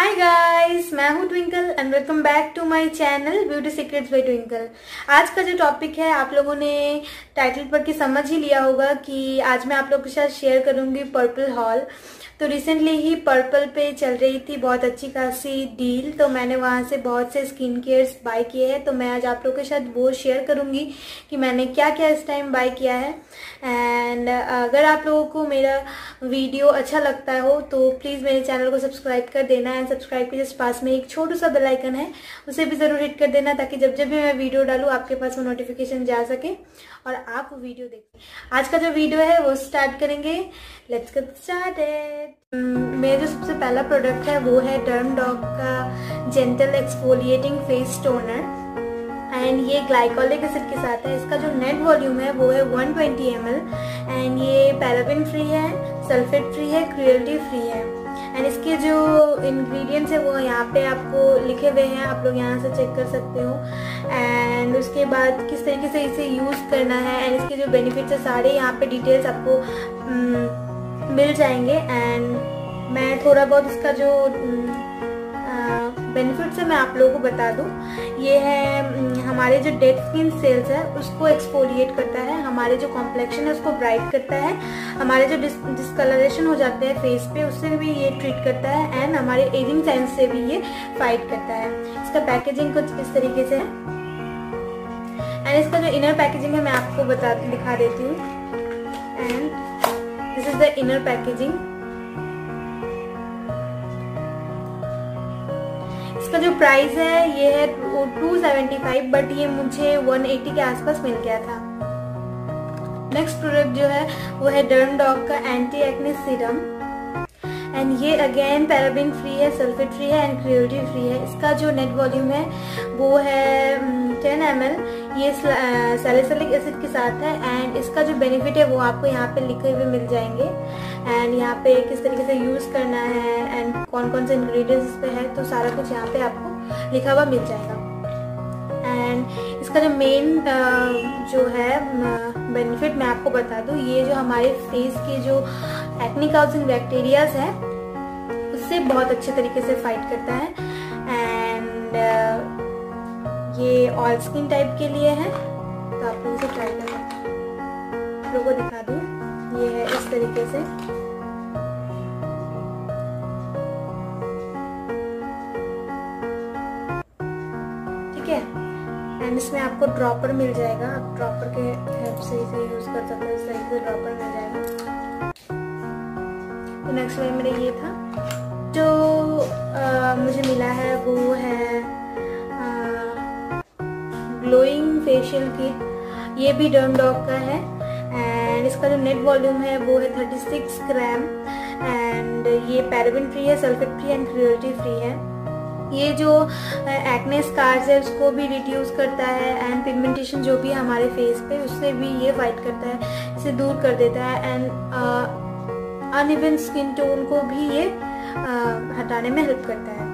हाय guys मैं हूँ Twinkle and welcome back to my channel beauty secrets by Twinkle आज का जो टॉपिक है, आप लोगों ने टाइटल पर के समझ ही लिया होगा कि आज मैं आप लोगों के साथ शेयर करूँगी पर्पल हॉल तो रिसेंटली ही पर्पल पे चल रही थी बहुत अच्छी खासी डील तो मैंने वहाँ से बहुत से स्किन केयर्स बाय किए हैं। तो मैं आज आप लोगों के साथ वो शेयर करूँगी कि मैंने क्या क्या इस टाइम बाय किया है। एंड अगर आप लोगों को मेरा वीडियो अच्छा लगता हो तो प्लीज़ मेरे चैनल को सब्सक्राइब कर देना एंड सब्सक्राइब के जस्ट पास में एक छोटू सा बेलाइकन है, उसे भी ज़रूर हिट कर देना ताकि जब जब भी मैं वीडियो डालूँ, आपके पास वो नोटिफिकेशन जा सके। और आप वीडियो देखें आज का जो वीडियो है, वो स्टार्ट करेंगे। लेट्स गेट स्टार्टेड मेरा जो सबसे पहला प्रोडक्ट है, वो है डर्म डॉग का gentle exfoliating face toner and ये ग्लाइकोलिक एसिड के साथ है। इसका जो नेट वॉल्यूम है, वो है 120 ml एंड ये पैराबिन फ्री है। सल्फेट फ्री है क्रियल्टी फ्री है. एंड इसके जो इंग्रेडिएंट्स है, वो यहाँ पे आपको लिखे हुए हैं, आप लोग यहाँ से चेक कर सकते हो. एंड उसके बाद किस तरीके से इसे यूज़ करना है एंड इसके जो बेनिफिट्स है, सारे यहाँ पे डिटेल्स आपको मिल जाएँगे. एंड मैं थोड़ा बहुत इसका जो बेनिफिट्स है मैं आप लोगों को बता दूँ। ये है हमारे जो डेड स्किन सेल्स है उसको एक्सपोलिएट करता है। हमारे जो कॉम्प्लेक्शन है उसको ब्राइट करता है। हमारे जो डिस, डिस्कलरेशन हो जाते हैं फेस पे उससे भी ये ट्रीट करता है। एंड हमारे एजिंग साइंस से भी ये फाइट करता है। इसका पैकेजिंग कुछ इस तरीके से है। एंड इसका जो इनर पैकेजिंग है मैं आपको बता दिखा देती हूँ। And this is the inner packaging इसका जो प्राइस है, ये है टू सेवेंटी फाइव बट ये मुझे वन एटी के आसपास मिल गया था। नेक्स्ट प्रोडक्ट जो है, वो है डर्म डॉग का एंटी एक्ने सीरम एंड ये अगेन पैराबिन फ्री है सल्फेट फ्री है एंड क्रियोटी फ्री है। इसका जो नेट वॉल्यूम है, वो है टेन एम ये सैलिसलिक एसिड के साथ है एंड इसका जो बेनिफिट है वो आपको यहाँ पे लिखे हुए मिल जाएँगे। एंड यहाँ पे किस तरीके से यूज़ करना है एंड कौन कौन से इंग्रेडिएंट्स इस पे है तो सारा कुछ यहाँ पे आपको लिखा हुआ मिल जाएगा। एंड इसका जो मेन जो है बेनिफिट मैं आपको बता दूँ, ये जो हमारे फेस के जो एक्नी काउजिंग बैक्टीरियाज है, उससे बहुत अच्छे तरीके से फाइट करता है। एंड ये ऑल स्किन टाइप के लिए है। तो आप लोग इसे ट्राई करना लोगों को दिखा दूँ। ये है इस तरीके से। ठीक है? एंड इसमें आपको ड्रॉपर मिल जाएगा। आप ड्रॉपर के हेल्प से इसे यूज़ कर सकते हो। इस तरीके से ड्रॉपर मिल जाएगा। तो नेक्स्ट वाला मेरा ये था। जो आ, मुझे मिला है वो है फेशियल किट ये भी डर्म डॉग का है। एंड इसका जो नेट वॉल्यूम है वो है 36 ग्राम एंड ये पैराबिन फ्री है sulphate free and cruelty free है। ये जो एक्ने स्कार्स है उसको भी रिड्यूस करता है। एंड पिगमेंटेशन जो भी हमारे फेस पे उससे भी ये फाइट करता है। इसे दूर कर देता है। एंड अनइवन स्किन टोन को भी ये uh, हटाने में हेल्प करता है।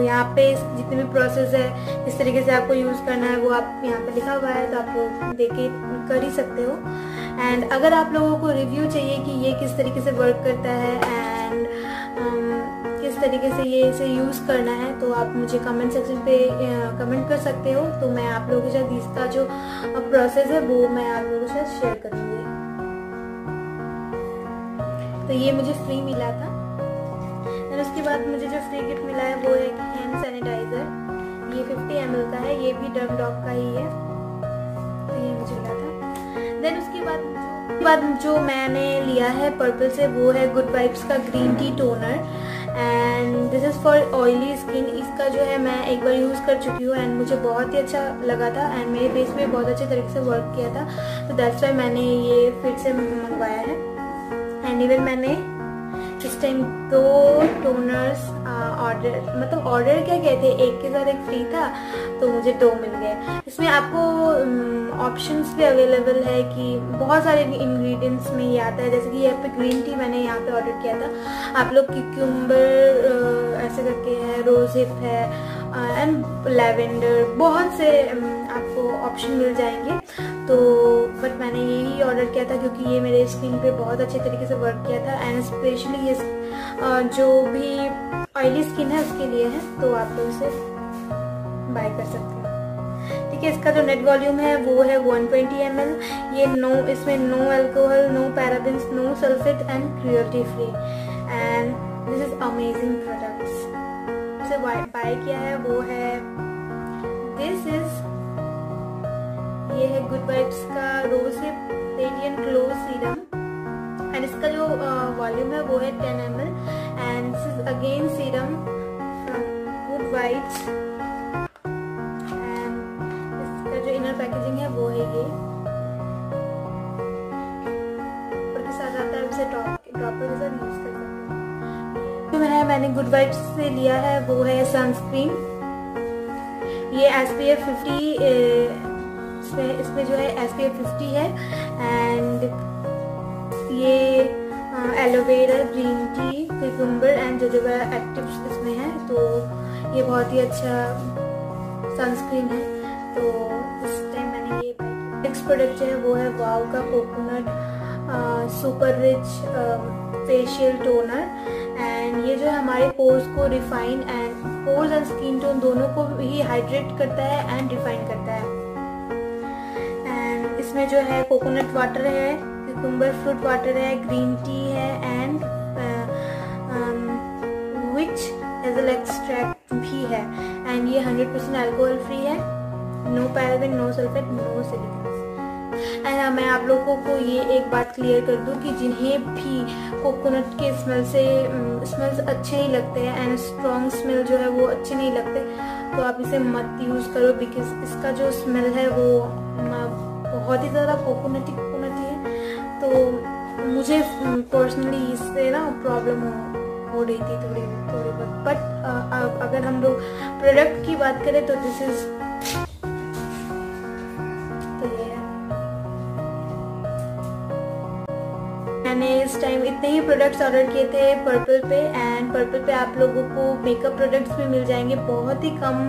यहाँ पे जितने भी प्रोसेस है इस तरीके से आपको यूज़ करना है वो आप यहाँ पे लिखा हुआ है तो आप देख के कर ही सकते हो। एंड अगर आप लोगों को रिव्यू चाहिए कि ये किस तरीके से वर्क करता है एंड um, किस तरीके से ये इसे यूज़ करना है तो आप मुझे कमेंट सेक्शन पे कमेंट कर सकते हो। तो मैं आप लोगों के साथ इसका जो प्रोसेस है वो मैं आप लोगों के साथ शेयर करूँगी। तो ये मुझे फ्री मिला था। बाद मुझे जो फ्री गिफ्ट मिला है वो है हैंड सैनिटाइज़र ये 50 एम का है, ये भी डर्म डॉग का ही है। तो ये मुझे मिला था। देन उसके बाद बाद जो मैंने लिया है पर्पल से, वो है गुड वाइब्स का green tea toner and this is for oily skin इसका जो है मैं एक बार यूज़ कर चुकी हूँ एंड मुझे बहुत ही अच्छा लगा था एंड मेरे फेस पे बहुत अच्छे तरीके से वर्क किया था। तो दैट्स वाई मैंने ये फिर से मंगवाया है। एंड इवन मैंने इस टाइम दो टोनर्स ऑर्डर मतलब ऑर्डर क्या कहते थे? एक के साथ एक फ्री था तो मुझे दो मिल गए। इसमें आपको ऑप्शंस भी अवेलेबल है कि बहुत सारे इंग्रेडिएंट्स में ये आता है। जैसे कि यहाँ पे ग्रीन टी मैंने यहाँ पे ऑर्डर किया था। आप लोग क्यूम्बर ऐसे करके है रोज हिप है एंड लेवेंडर बहुत से आपको ऑप्शन मिल जाएँगे। तो बट मैंने यही ऑर्डर किया था क्योंकि ये मेरे स्किन पे बहुत अच्छे तरीके से वर्क किया था एंड स्पेशली ये जो भी ऑयली स्किन है, उसके लिए है तो आप लोग इसे बाय कर सकते हैं। ठीक है, इसका जो नेट वॉल्यूम है, वो है 120 ट्वेंटी ये नो इसमें no alcohol no parabens no sulphate and cruelty free and this is amazing products से बाय किया है, वो है दिस इज़ ये है गुड वाइब्स का rose radiant glow serum and इसका जो वॉल्यूम है वो है 10 M L and again serum Good Vibes inner packaging है वो है ये. जो मैंने मैंने गुड वाइब्स से लिया है वो है सनस्क्रीन ये एस पी एफ़ फिफ्टी इसमें जो है एस पी एफ़ फिफ्टी है. एंड ये aloe vera green tea cucumber and jojoba active इसमें है। तो ये बहुत ही अच्छा सनस्क्रीन है। तो इस टाइम मैंने ये नेक्स्ट प्रोडक्ट जो है, वो है वाव का coconut super rich facial toner and ये जो है, हमारे पोर्स को refine and pores and skin tone दोनों को ही हाइड्रेट करता है एंड रिफाइन करता है। इसमें जो है कोकोनट वाटर है कुकुम्बर फ्रूट वाटर है ग्रीन टी है एंड विच हेजल एक्सट्रैक्ट भी है. एंड ये 100% परसेंट एल्कोहल फ्री है. No paraben no sulphate no silicones and मैं आप लोगों को ये एक बात क्लियर कर दूँ कि जिन्हें भी कोकोनट के स्मेल से स्मेल्स mm, अच्छे नहीं लगते हैं एंड स्ट्रॉन्ग स्मेल जो है वो अच्छे नहीं लगते तो आप इसे मत यूज़ करो बिकॉज़ इसका जो स्मेल है वो ही ज़्यादा कोकोनटी कोकोनटी है तो मुझे पर्सनली इससे ना प्रॉब्लम हो हो रही थी थोड़ी थोड़ी बहुत। बट अगर हम लोग प्रोडक्ट की बात करें तो दिस इज़ मैंने इस टाइम इतने ही प्रोडक्ट्स ऑर्डर किए थे पर्पल पे एंड पर्पल पे आप लोगों को मेकअप प्रोडक्ट्स भी मिल जाएँगे। बहुत ही कम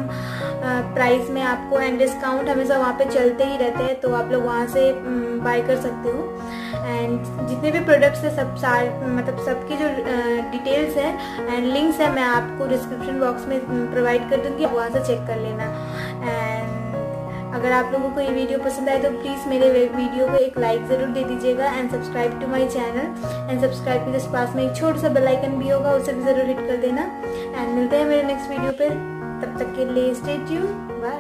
प्राइस में आपको एंड डिस्काउंट हमेशा वहाँ पे चलते ही रहते हैं तो आप लोग वहाँ से बाय कर सकते हो। एंड जितने भी प्रोडक्ट्स है, सब सारे मतलब सबकी जो डिटेल्स है एंड लिंक्स है, मैं आपको डिस्क्रिप्शन बॉक्स में प्रोवाइड कर दूँगी वहाँ से चेक कर लेना। एंड अगर आप लोगों को ये वीडियो पसंद आए तो प्लीज़ मेरे वीडियो को एक लाइक ज़रूर दे दीजिएगा and subscribe to my channel and subscribe के जस्ट पास में एक छोटा सा बेल आइकन भी होगा, उसे भी ज़रूर हिट कर देना। एंड मिलते हैं मेरे नेक्स्ट वीडियो पर तब तक के लिए स्टे ट्यून बाय